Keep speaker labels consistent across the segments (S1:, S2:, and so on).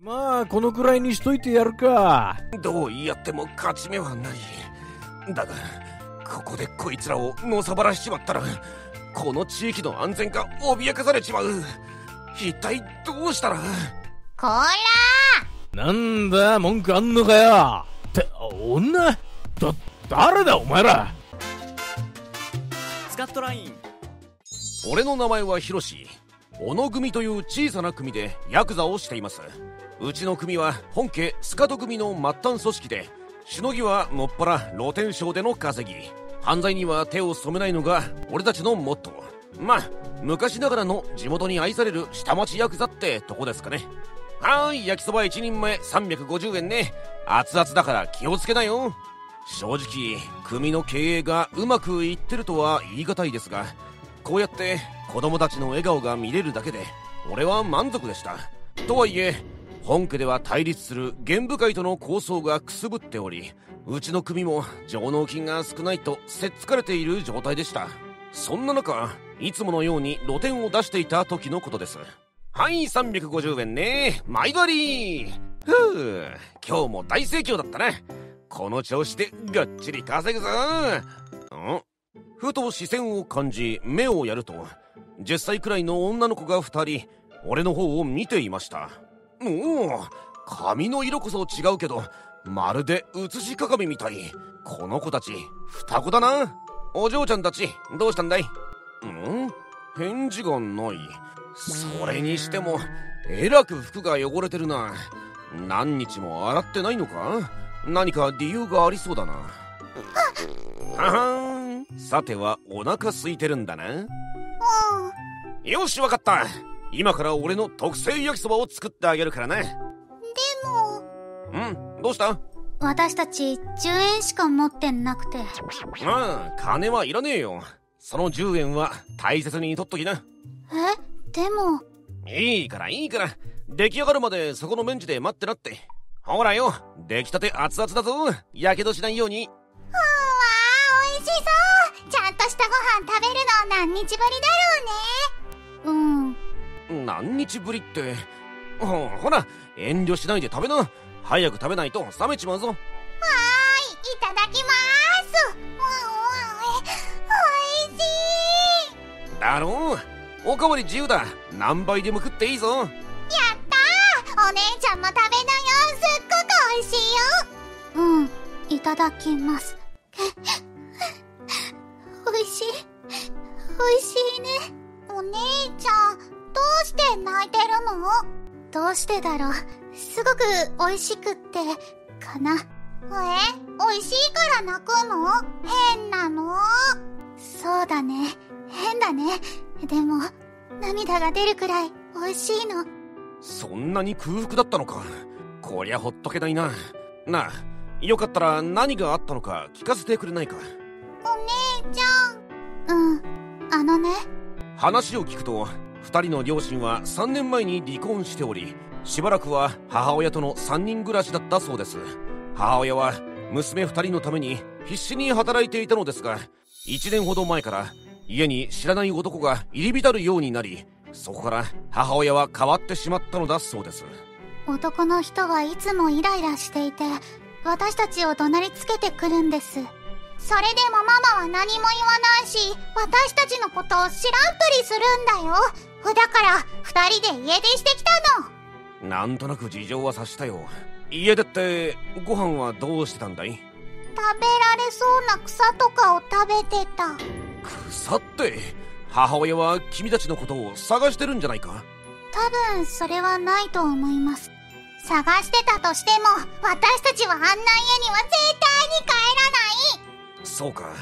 S1: まあこのくらいにしといてやるか。
S2: どうやっても勝ち目はない。だがここでこいつらをのさばらしちまったらこの地域の安全が脅かされちまう。一体どうしたら？
S3: こら！
S1: なんだ文句あんのかよ。って女？だ誰だお前ら？
S4: スカットライン。
S2: 俺の名前はヒロシ。小野組という小さな組でヤクザをしていますうちの組は本家スカト組の末端組織でしのぎはもっぱら露天商での稼ぎ。犯罪には手を染めないのが俺たちのモットー。まあ昔ながらの地元に愛される下町ヤクザってとこですかね。はーい焼きそば1人前350円ね。熱々だから気をつけなよ。正直組の経営がうまくいってるとは言い難いですがこうやって子供たちの笑顔が見れるだけで俺は満足でした。とはいえ本家では対立する玄武会との構想がくすぶっておりうちの組も上納金が少ないとせっつかれている状態でした。そんな中いつものように露店を出していた時のことです。はい350円ね。毎度あり。ふう今日も大盛況だったなこの調子でがっちり稼ぐぞ。ん。ふと視線を感じ目をやると10歳くらいの女の子が2人俺の方を見ていました。おお髪の色こそ違うけどまるで写し鏡みたい。この子たち双子だな。お嬢ちゃんたちどうしたんだい？ん？返事がない。それにしてもえらく服が汚れてるな。何日も洗ってないのか？何か理由がありそうだな。ははんさてはお腹空いてるんだな。
S3: うん
S2: よしわかった今から俺の特製焼きそばを作ってあげるからな
S3: でも。
S2: うんどうした？
S3: 私たち10円しか持ってなくて。
S2: まあ金はいらねえよ。その10円は大切に取っときな。
S3: え？でも。
S2: いいからいいから。出来上がるまでそこのベンチで待ってなって。ほらよ出来たて熱々だぞ。やけどしないように。
S3: うわー美味しそう。ちゃんとしたご飯食べるの何日ぶりだろうね。うん
S2: 何日ぶりって。ほほら遠慮しないで食べな。早く食べないと冷めちまうぞ。
S3: わーいいただきまーす。わんわんえ美味しい。
S2: だろう。おかわり自由だ。何杯でも食っていいぞ。
S3: やったー。お姉ちゃんも食べなよ。すっごく美味しいよ。うんいただきます。美味しい。美味しいね。お姉ちゃんどうして泣いてるの？どうしてだろう？すごく美味しくってかな。え？美味しいから泣くの？変なの？そうだね。変だね。でも涙が出るくらい美味しいの。
S2: そんなに空腹だったのか。こりゃほっとけないな。なあよかったら何があったのか聞かせてくれないか。
S3: お姉ちゃん。うん。あのね。
S2: 話を聞くと2人の両親は3年前に離婚しておりしばらくは母親との3人暮らしだったそうです。母親は娘2人のために必死に働いていたのですが1年ほど前から家に知らない男が入り浸るようになりそこから母親は変わってしまったのだそうです。
S3: 男の人はいつもイライラしていて私たちを怒鳴りつけてくるんです。それでもママは何も言わないし私たちのことを知らんぷりするんだよ。だから二人で家出してきたの。
S2: なんとなく事情は察したよ。家出ってご飯はどうしてたんだい？
S3: 食べられそうな草とかを食べてた。
S2: 草って母親は君たちのことを探してるんじゃないか？
S3: 多分それはないと思います。探してたとしても私たちはあんな家には絶対に帰らない。
S2: そうか。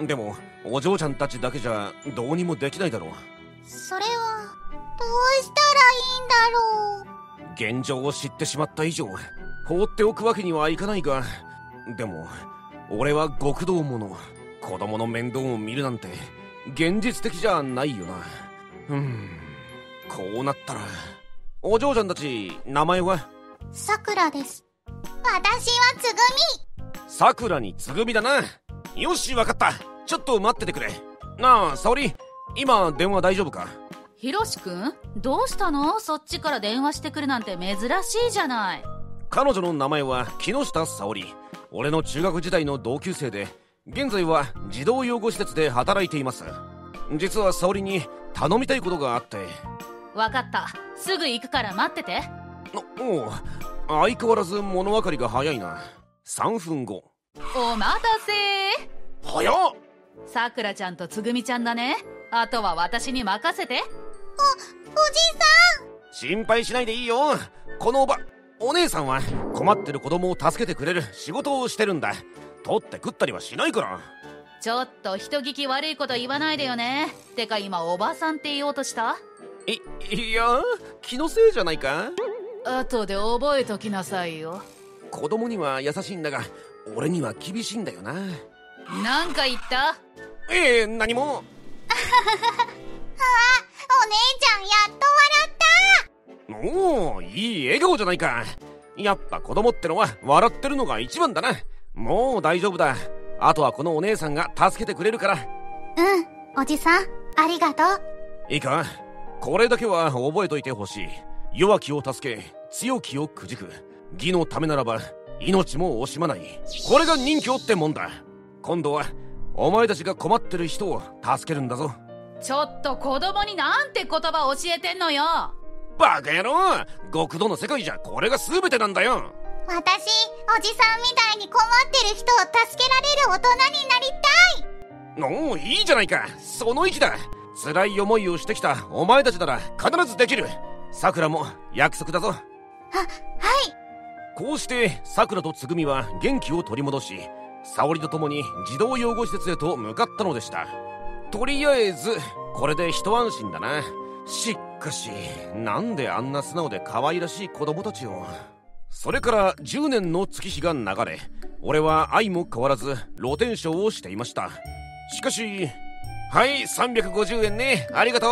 S2: でもお嬢ちゃんたちだけじゃどうにもできないだろう
S3: それはどうしたらいいんだろう？
S2: 現状を知ってしまった以上放っておくわけにはいかないがでも俺は極道者子供の面倒を見るなんて現実的じゃないよな。うんこうなったらお嬢ちゃんたち名前は？
S3: さくらです。私はつぐみ。
S2: さくらにつぐみだな。よしわかった。ちょっと待っててくれ。なあ沙織今電話大丈夫か？
S5: ひろしくんどうしたの？そっちから電話してくるなんて珍しいじゃない。
S2: 彼女の名前は木下沙織。俺の中学時代の同級生で現在は児童養護施設で働いています。実は沙織に頼みたいことがあって。
S5: わかった。すぐ行くから待ってて。
S2: おおう。相変わらず物分かりが早いな。3分後。
S5: お待たせ。
S2: 早っ！
S5: さくらちゃんとつぐみちゃんだね。あとは私に任せて。
S3: おじ
S2: 心配しないでいいよ。このおばお姉さんは困ってる子供を助けてくれる仕事をしてるんだ。取って食ったりはしないから。
S5: ちょっと人聞き悪いこと言わないでよね。てか今おばさんって言おうとした？
S2: いいや気のせいじゃないか？
S5: 後で覚えときなさいよ。
S2: 子供には優しいんだが俺には厳しいんだよな。
S5: なんか言った？
S2: ええ何も
S3: お姉ちゃんやっと笑った。
S2: おおいい笑顔じゃないか。やっぱ子供ってのは笑ってるのが一番だな。もう大丈夫だ。あとはこのお姉さんが助けてくれるから。
S3: うん、おじさん、ありがとう。
S2: いいか？これだけは覚えといてほしい。弱きを助け強きをくじく。義のためならば命も惜しまない。これが人侠ってもんだ。今度はお前たちが困ってる人を助けるんだぞ。
S5: ちょっと子供になんて言葉教えてんのよ。
S2: バカ野郎！極道の世界じゃこれが全てなんだよ。
S3: 私、おじさんみたいに困ってる人を助けられる大人になりたい。
S2: おおいいじゃないか。その意気だ。辛い思いをしてきたお前たちなら必ずできる。さくらも約束だぞ。
S3: は、はい。
S2: こうしてさくらとつぐみは元気を取り戻し沙織と共に児童養護施設へと向かったのでした。とりあえずこれで一安心だな。しかしなんであんな素直で可愛らしい子供たちを。それから10年の月日が流れ俺は相も変わらず露天商をしていました。しかしはい350円ね。ありがとう。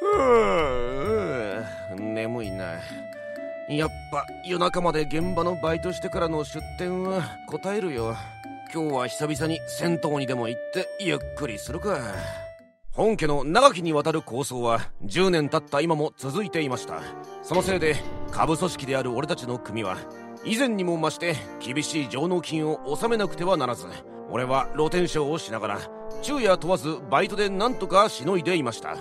S2: ふう眠いな。やっぱ夜中まで現場のバイトしてからの出店は答えるよ。今日は久々に銭湯にでも行ってゆっくりするか。本家の長きにわたる構想は10年経った今も続いていました。そのせいで下部組織である俺たちの組は以前にも増して厳しい上納金を納めなくてはならず俺は露天商をしながら昼夜問わずバイトで何とかしのいでいました。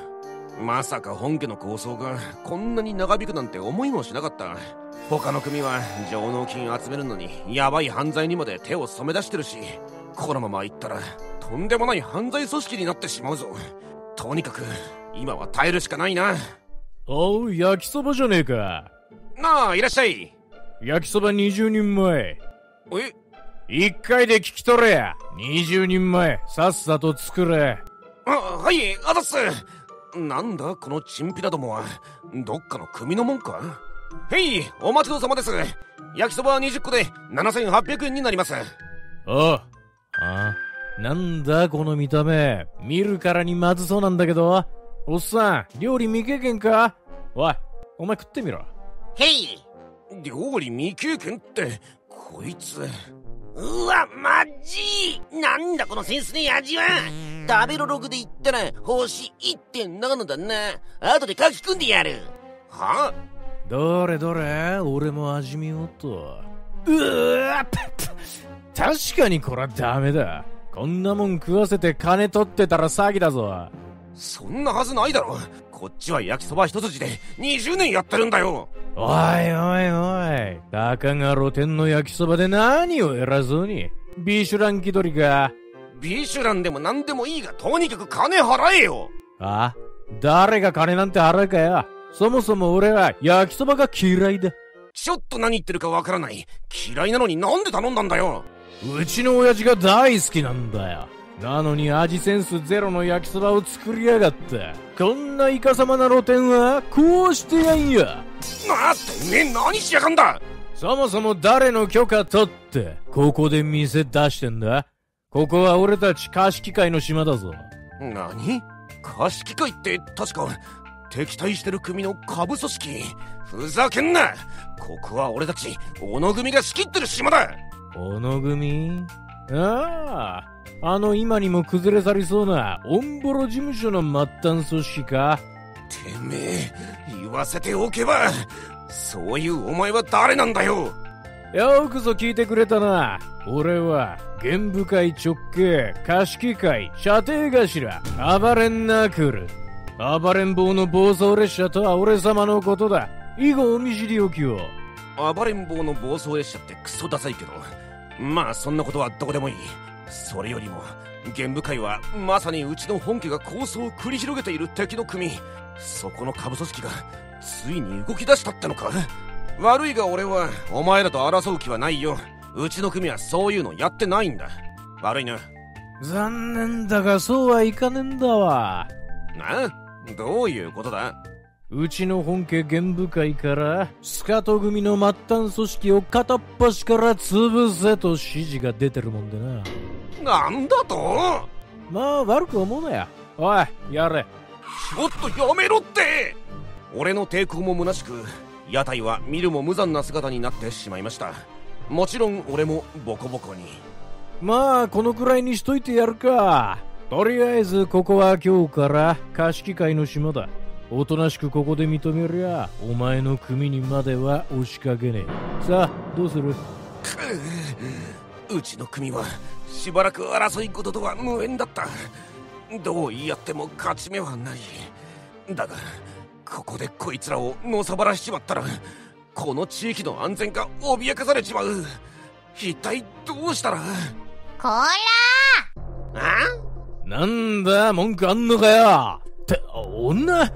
S2: まさか本家の構想がこんなに長引くなんて思いもしなかった他の組は上納金集めるのにヤバい犯罪にまで手を染め出してるしこのまま行ったらとんでもない犯罪組織になってしまうぞとにかく今は耐えるしかないな
S1: おう、焼きそばじゃねえか。
S2: なあいらっしゃい
S1: 焼きそば20人前。
S2: え？
S1: 一回で聞き取れや。20人前、さっさと作れ。
S2: あはいあざっすなんだこのチンピラどもはどっかの組のもんかへいお待ちどうさまです焼きそば20個で7800円になります
S1: おう。あなんだこの見た目。見るからにまずそうなんだけど。おっさん、料理未経験か？おい、お前食ってみろ。
S2: へい料理未経験ってこいつうわマジなんだこのセンスねえ味は食べロログで言ったら星1.7のだな後で書き込んでやるは？
S1: どれどれ俺も味見ようと。うわっ確かにこれはダメだ。こんなもん食わせて金取ってたら詐欺だぞ。
S2: そんなはずないだろこっちは焼きそば一筋で20年やってるんだよ
S1: おいおいおい。たかが露天の焼きそばで何を偉そうに。ビシュラン気取りか。
S2: ビシュランでも何でもいいがとにかく金払えよ
S1: あ誰が金なんて払うかよ。そもそも俺は焼きそばが嫌いだ。
S2: ちょっと何言ってるかわからない嫌いなのになんで頼んだんだよ
S1: うちの親父が大好きなんだよ。なのに味センスゼロの焼きそばを作りやがって。こんなイカサマな露店はこうしてやんや。
S2: なってめえ何しやがんだ
S1: そもそも誰の許可取って、ここで店出してんだ？ここは俺たち貸し会の島だぞ。
S2: 何？貸し機会って確か敵対してる組の下部組織？ふざけんな！ここは俺たち小野組が仕切ってる島だ！
S1: 小野組？ああ、あの今にも崩れ去りそうな、オンボロ事務所の末端組織か？
S2: てめえ言わせておけばそういうお前は誰なんだよ
S1: よくぞ聞いてくれたな。俺は玄武会直系貸し会射程頭。暴れんナークル暴れん坊の暴走列車とは俺様のことだ。以後お見知りおきを。
S2: 暴れん坊の暴走列車ってクソダサいけど。まあそんなことはどうでもいい。それよりも玄武会はまさにうちの本家が構想を繰り広げている敵の組。そこの下部組織がついに動き出したってのか？悪いが俺はお前らと争う気はないよ。うちの組はそういうのやってないんだ。悪いな。
S1: 残念だがそうはいかねんだわ。
S2: な？どういうことだ？
S1: うちの本家玄武会からスカト組の末端組織を片っ端から潰せと指示が出てるもんでな。
S2: なんだと？
S1: まあ悪く思うなや。おいやれ。
S2: ちょっとやめろって！俺の抵抗も虚しく屋台は見るも無残な姿になってしまいました。もちろん俺もボコボコに。
S1: まあこのくらいにしといてやるか。とりあえずここは今日から貸し会の島だ。おとなしくここで認めりゃお前の組にまでは押しかけねえ。さあどうする？
S2: うちの組はしばらく争い事とは無縁だった。どう言い合っても勝ち目はない。だがここでこいつらをのさばらしちまったらこの地域の安全が脅かされちまう。一体どうしたら？
S3: こら
S2: あ？
S1: なんだ文句あんのかよ！って女？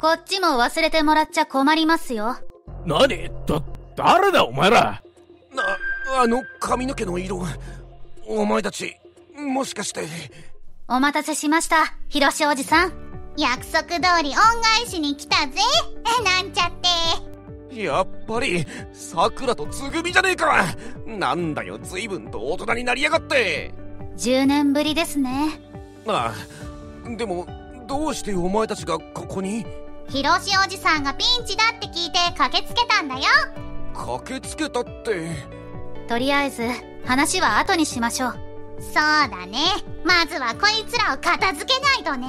S5: こっちも忘れてもらっちゃ困りますよ。
S1: 何？だ誰だお前ら？
S2: なあの髪の毛の色。お前たちもしかして。
S5: お待たせしました、ひろしおじさん。
S3: 約束通り恩返しに来たぜ。なんちゃって。
S2: やっぱりさくらとつぐみじゃねえか。なんだよ随分と大人になりやがって。
S5: 10年ぶりですね。
S2: ああでもどうしてお前たちがここに？
S3: ひろしおじさんがピンチだって聞いて駆けつけたんだよ。
S2: 駆けつけたって？
S5: とりあえず、話は後にしましょう。
S3: そうだね。まずはこいつらを片付けないとね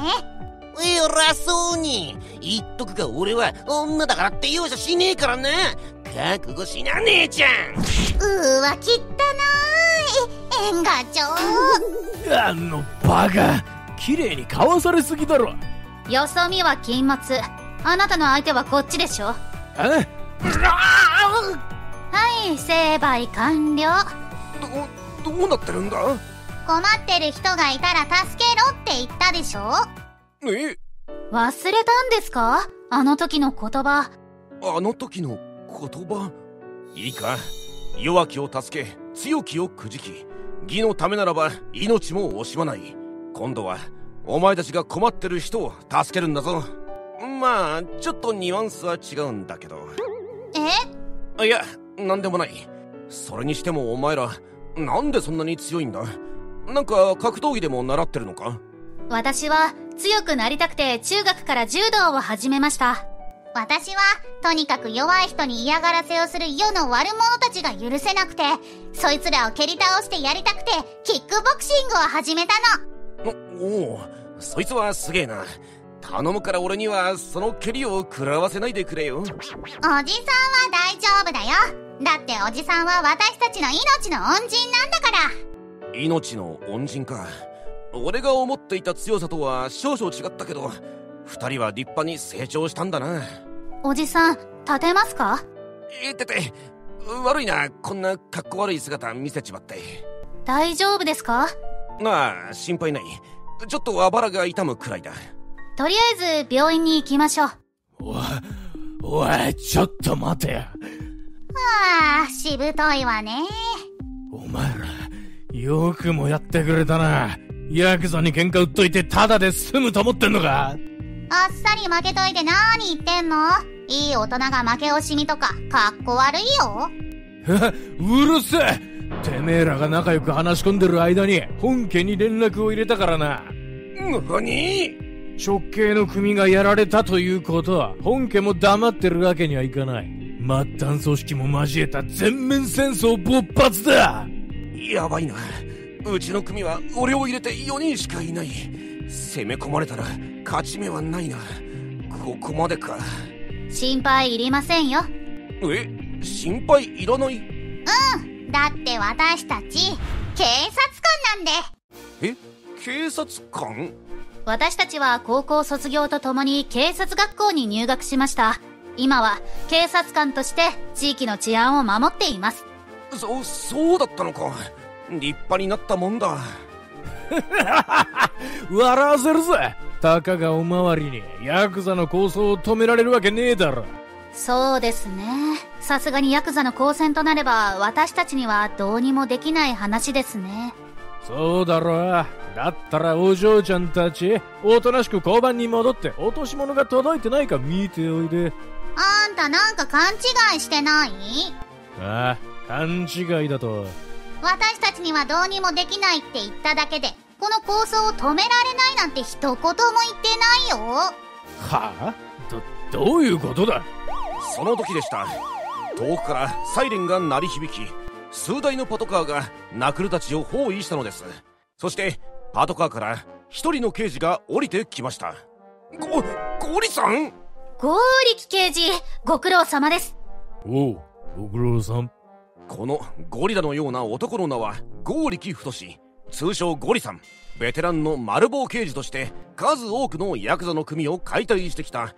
S6: 偉そうに。言っとくが俺は女だからって容赦しねえからな。覚悟しな姉ちゃん。
S3: うーわ汚い。縁が上
S1: あのバカ綺麗にかわされすぎだろ。
S5: よそ見は禁物。あなたの相手はこっちでしょ。
S1: え？
S5: はい、成敗完了。
S2: どどうなってるんだ？
S3: 困ってる人がいたら助けろって言ったでしょ
S2: え？
S5: 忘れたんですか？あの時の言葉。
S2: あの時の言葉？いいか。弱きを助け強きをくじき義のためならば命も惜しまない。今度はお前たちが困ってる人を助けるんだぞ。まあちょっとニュアンスは違うんだけど。
S3: え？
S2: いやなんでもない。それにしてもお前らなんでそんなに強いんだ？なんか格闘技でも習ってるのか？
S5: 私は強くなりたくて中学から柔道を始めました。
S3: 私はとにかく弱い人に嫌がらせをする世の悪者たちが許せなくてそいつらを蹴り倒してやりたくてキックボクシングを始めたの。
S2: おおおそいつはすげえな。頼むから俺にはその蹴りを食らわせないでくれよ。
S3: おじさんは大丈夫だよ。だっておじさんは私たちの命の恩人なんだから。
S2: 命の恩人か俺が思っていた強さとは少々違ったけど二人は立派に成長したんだな。
S5: おじさん、立てますか？
S2: えってて悪いな。こんな格好悪い姿見せちまって。
S5: 大丈夫ですか？
S2: なあ心配ない。ちょっとあばらが痛むくらいだ。
S5: とりあえず病院に行きましょう。
S1: おいおいちょっと待て。よ
S3: ああしぶといわね。
S1: お前らよくもやってくれたなヤクザに喧嘩売っといてタダで済むと思ってんのか？
S3: あっさり負けといて何言ってんの？いい大人が負け惜しみとかかっこ悪いよ。
S1: うるせえ！てめえらが仲良く話し込んでる間に本家に連絡を入れたからな。
S2: 何
S1: 直系の組がやられたということは本家も黙ってるわけにはいかない。末端組織も交えた全面戦争勃発だ。
S2: やばいなうちの組は俺を入れて4人しかいない。攻め込まれたら勝ち目はないな。ここまでか。
S3: 心配いりませんよ。
S2: え？心配いらない？
S3: だって私たち、警察官なんで。
S2: え？警察官？
S5: 私たちは高校卒業とともに警察学校に入学しました。今は警察官として地域の治安を守っています。
S2: そそうだったのか立派になったもんだ。
S1: 笑わせるぜ。たかがおまわりにヤクザの構想を止められるわけねえだろ。
S5: そうですね。さすがにヤクザの交戦となれば私たちにはどうにもできない話ですね。
S1: そうだろだったらお嬢ちゃんたちおとなしく交番に戻って落とし物が届いてないか見ておいで。
S3: あんたなんか勘違いしてない？
S1: ああ勘違いだと
S3: 私たちにはどうにもできないって言っただけで、この構想を止められないなんて一言も言ってないよ。
S1: はあ？どどういうことだ？
S2: その時でした。遠くからサイレンが鳴り響き数台のパトカーがナクルたちを包囲したのです。そしてパトカーから一人の刑事が降りてきました。ごゴリさん？
S5: ゴーリキ刑事、ご苦労様です。
S1: おうご苦労さん
S2: このゴリラのような男の名は剛力太通称ゴリさん。ベテランの丸棒刑事として数多くのヤクザの組を解体してきた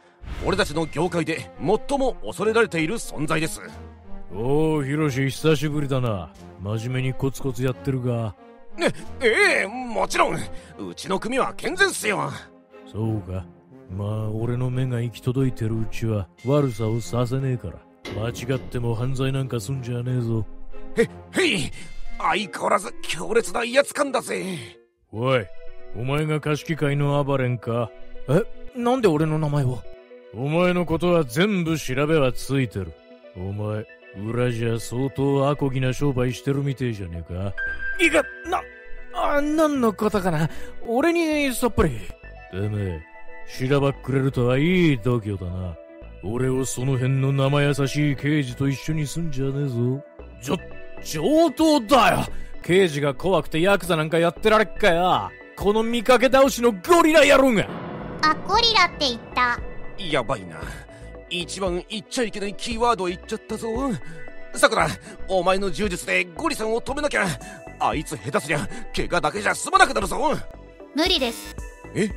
S2: 俺たちの業界で最も恐れられている存在です。
S1: おおヒロシ久しぶりだな。真面目にコツコツやってるが。
S2: ねええもちろん。うちの組は健全っすよ。
S1: そうか。まあ俺の目が行き届いてるうちは悪さをさせねえから間違っても犯罪なんかすんじゃねえぞ。
S2: へへい相変わらず強烈な威圧感だぜ。
S1: おいお前が貸し会の暴れんか？えなんで俺の名前を？お前のことは全部調べはついてる。お前裏じゃ相当アコギな商売してるみてえじゃねえか。いかなあ何のことかな。俺にさっぱり。てめえしらばっくれるとはいい度胸だな俺をその辺の生優しい刑事と一緒にすんじゃねえぞ。ちょ上等だよ。刑事が怖くてヤクザなんかやってられっかよ。この見かけ倒しのゴリラ野郎が。
S3: あ、ゴリラって言った。
S2: やばいな。一番言っちゃいけないキーワードを言っちゃったぞ。さくらお前の柔術でゴリさんを止めなきゃ。あいつ下手すりゃ怪我だけじゃ済まなくなるぞ。
S5: 無理です。
S2: え？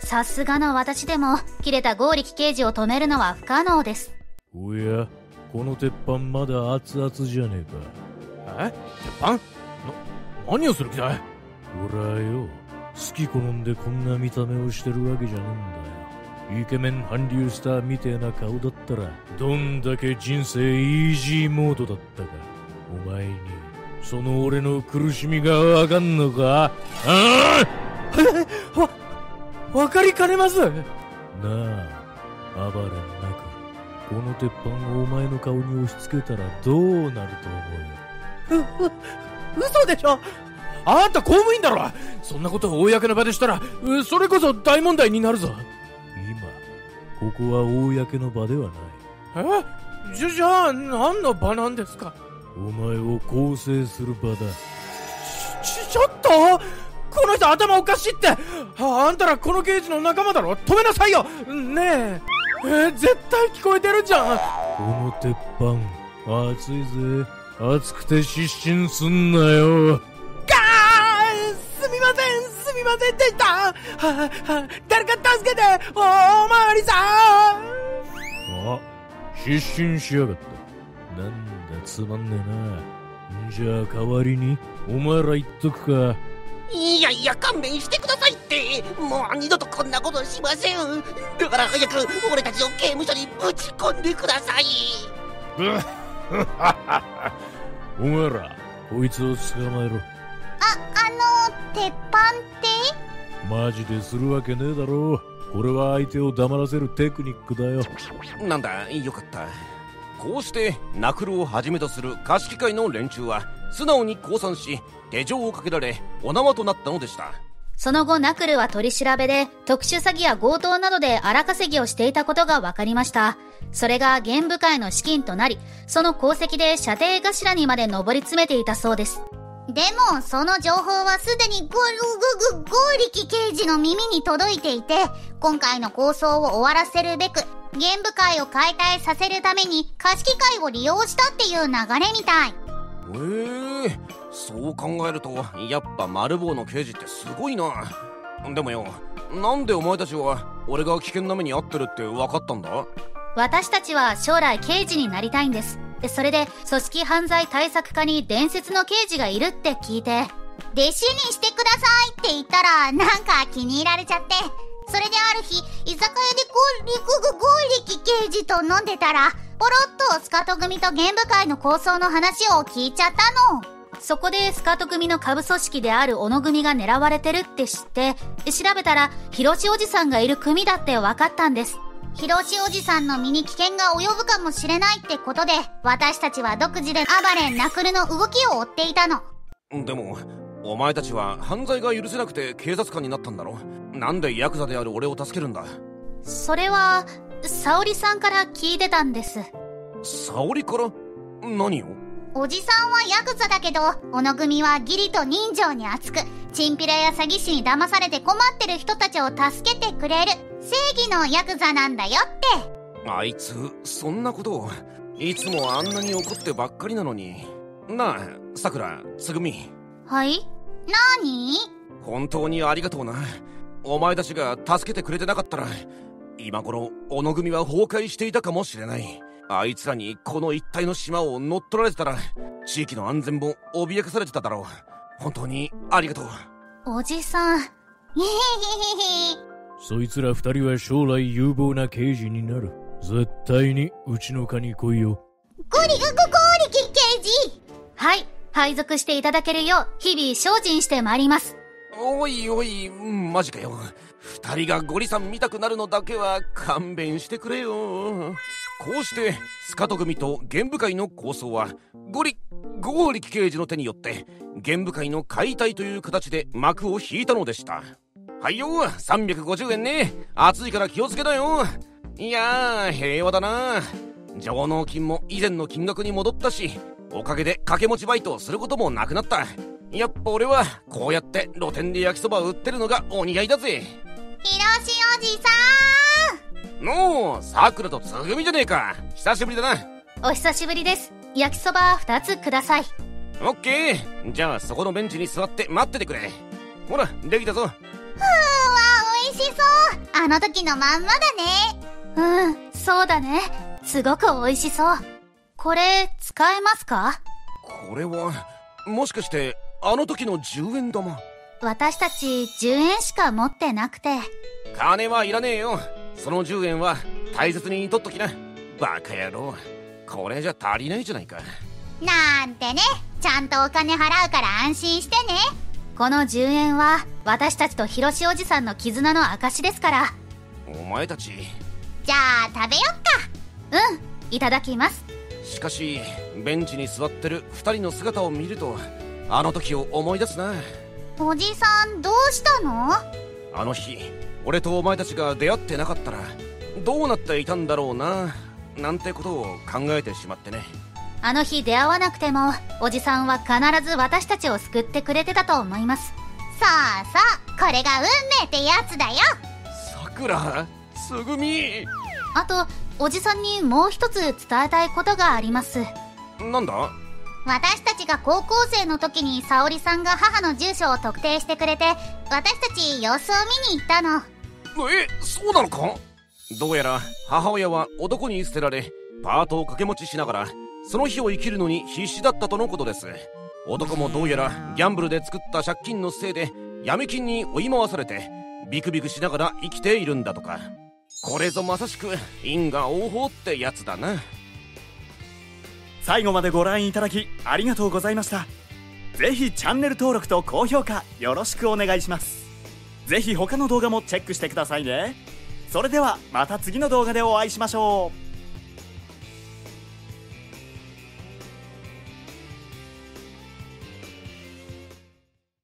S5: さすがの私でも、切れたゴーリキ刑事を止めるのは不可能です。
S1: おやこの鉄板まだ熱々じゃねえか。え？鉄板？な何をする気だ？い俺はよ。好き好んでこんな見た目をしてるわけじゃねえんだよ。イケメン韓流スターみてえな顔だったらどんだけ人生イージーモードだったか。お前にその俺の苦しみがわかんのか？ああ？わわかりかねます。なあ暴れなくこの鉄板をお前の顔に押し付けたらどうなると思うよ？う、う、嘘でしょ？あんた公務員だろ？そんなことを公の場でしたら、うそれこそ大問題になるぞ。今、ここは公の場ではない。え？じゃ、じゃあ、何の場なんですか？お前を構成する場だ。ち、ちょっと頭おかしいって。ああんたらこの刑事の仲間だろ？止めなさいよ。ねえ。えー絶対聞こえてるじゃん。この鉄板熱いぜ。熱くて失神すんなよ。すみませんすみませんでした。はは誰か助けて。おおまわりさん。あ失神しやがった。なんだつまんねえな。じゃあ代わりにお前ら言っとくか
S6: いやいや勘弁してくださいって。もう二度とこんなことしません。だから早く俺たちを刑務所にぶち込んでください。
S1: お前らこいつを捕まえろ。
S3: あ、あの、鉄板って？
S1: マジでするわけねえだろ。これは相手を黙らせるテクニックだよ。
S2: なんだよかった。こうしてナクルをはじめとする貸し会の連中は素直に降参し手錠をかけられお縄となったのでした
S5: その後、ナクルは取り調べで、特殊詐欺や強盗などで荒稼ぎをしていたことが分かりました。それが玄武会の資金となり、その功績で射程頭にまで上り詰めていたそうです。
S3: でも、その情報はすでにゴルググゴーリキ刑事の耳に届いていて、今回の構想を終わらせるべく、ゲーム会を解体させるために貸し機会を利用したっていう流れみたい。
S2: へえそう考えるとやっぱ丸棒の刑事ってすごいなでもよなんでお前たちは俺が危険な目に遭ってるって分かったんだ？
S5: 私たちは将来刑事になりたいんです。それで、組織犯罪対策課に伝説の刑事がいるって聞いて、
S3: 弟子にしてくださいって言ったら、なんか気に入られちゃって。それである日、居酒屋でゴーリググゴーリキ刑事と飲んでたら、ポロッとスカト組とゲーム会の構想の話を聞いちゃったの。
S5: そこでスカート組の下部組織である小野組が狙われてるって知って、調べたら、ヒロシおじさんがいる組だって分かったんです。
S3: ヒロシおじさんの身に危険が及ぶかもしれないってことで、私たちは独自で暴れナクルの動きを追っていたの。
S2: でもお前たちは犯罪が許せなくて警察官になったんだろ？なんでヤクザである俺を助けるんだ？
S5: それは、沙織さんから聞いてたんです。
S2: 沙織から？何を？
S3: おじさんはヤクザだけど、小野組は義理と人情に厚く、チンピラや詐欺師に騙されて困ってる人たちを助けてくれる、正義のヤクザなんだよって。
S2: あいつそんなことを。いつもあんなに怒ってばっかりなのに。なあさくらつぐみ
S5: はい？
S3: なに
S2: 本当にありがとうなお前たちが助けてくれてなかったら今頃小野組は崩壊していたかもしれないあいつらにこの一帯の島を乗っ取られてたら地域の安全も脅かされてただろう本当にありがとう
S5: おじさん。
S3: へへへへへ。
S1: そいつら二人は将来有望な刑事になる。絶対にうちの課に来いよ。
S3: ゴリググゴーリキ刑事
S5: はい。配属していただけるよう、日々精進してまいります。
S2: おいおいマジかよ。二人がゴリさん見たくなるのだけは勘弁してくれよ。こうしてスカト組と玄武会の構想はゴリゴーリ刑事の手によって玄武会の解体という形で幕を引いたのでした。はいよ350円ね。暑いから気をつけなよ。いやー平和だな。上納金も以前の金額に戻ったしおかげで掛け持ちバイトをすることもなくなった。やっぱ俺はこうやって露店で焼きそばを売ってるのがお似合いだぜ。
S3: ヒロシおじさ
S2: のうさくらとつぐみじゃねえか。久しぶりだな。
S5: お久しぶりです。焼きそば2つください。
S2: オッケー。じゃあそこのベンチに座って待っててくれ。ほらできたぞ。
S3: んうわ美味しそう。あの時のまんまだね。
S5: うん、そうだね。すごく美味しそう。これ、使えますか？
S2: これはもしかしてあの時の10円玉？
S5: 私たち10円しか持ってなくて。
S2: 金はいらねえよ。その10円は大切に取っときな。バカ野郎。これじゃ足りないじゃないか。
S3: なんてね。ちゃんとお金払うから安心してね。
S5: この10円は、私たちとひろしおじさんの絆の証ですから。
S2: お前たち。
S3: じゃあ食べよっか。
S5: うん、いただきます。
S2: しかしベンチに座ってる2人の姿を見るとあの時を思い出すな。
S3: おじさんどうしたの？
S2: あの日俺とお前たちが出会ってなかったらどうなっていたんだろうななんてことを考えてしまってね。
S5: あの日出会わなくても、おじさんは必ず私たちを救ってくれてたと思います。
S3: そうそうこれが運命ってやつだよ。
S2: さくらつぐみ。
S5: あと、おじさんにもう一つ伝えたいことがあります。
S2: なんだ？
S3: 私たちが高校生の時に沙織さんが母の住所を特定してくれて私たち様子を見に行ったの。
S2: えそうなのか？どうやら母親は男に捨てられパートを掛け持ちしながらその日を生きるのに必死だったとのことです。男もどうやらギャンブルで作った借金のせいで闇金に追い回されてビクビクしながら生きているんだとかこれぞまさしく因果応報ってやつだな。
S4: 最後までご覧いただきありがとうございました。ぜひチャンネル登録と高評価よろしくお願いします。ぜひ他の動画もチェックしてくださいね。それではまた次の動画でお会いしましょう。